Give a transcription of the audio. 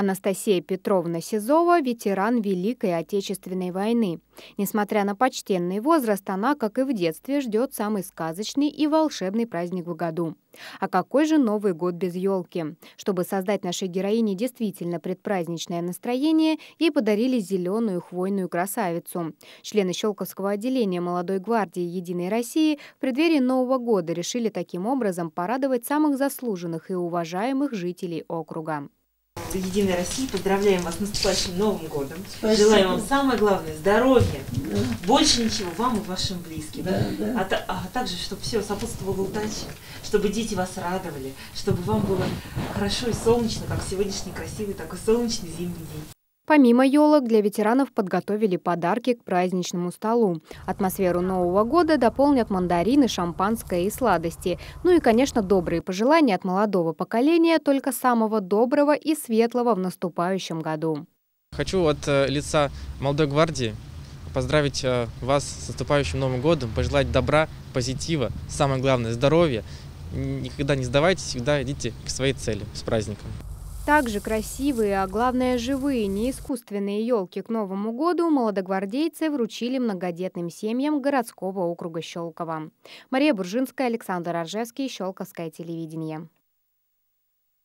Анастасия Петровна Сизова – ветеран Великой Отечественной войны. Несмотря на почтенный возраст, она, как и в детстве, ждет самый сказочный и волшебный праздник в году. А какой же Новый год без елки? Чтобы создать нашей героине действительно предпраздничное настроение, ей подарили зеленую хвойную красавицу. Члены Щелковского отделения молодой гвардии Единой России в преддверии Нового года решили таким образом порадовать самых заслуженных и уважаемых жителей округа. Единой России поздравляем вас с наступающим Новым годом. Спасибо. Желаем вам самое главное здоровья. Да, Больше ничего вам и вашим близким. да, да. А, а также, чтобы все сопутствовало удаче, чтобы дети вас радовали, чтобы вам было хорошо и солнечно, как сегодняшний красивый такой солнечный зимний день. Помимо елок, для ветеранов подготовили подарки к праздничному столу. Атмосферу Нового года дополнят мандарины, шампанское и сладости. Ну и, конечно, добрые пожелания от молодого поколения, только самого доброго и светлого в наступающем году. Хочу от э, лица молодой гвардии поздравить э, вас с наступающим Новым годом, пожелать добра, позитива, самое главное здоровья. Никогда не сдавайтесь, всегда идите к своей цели с праздником. Также красивые, а главное живые, не искусственные елки к Новому году молодогвардейцы вручили многодетным семьям городского округа Щелково. Мария Буржинская, Александр Аржевский, Щелковское телевидение.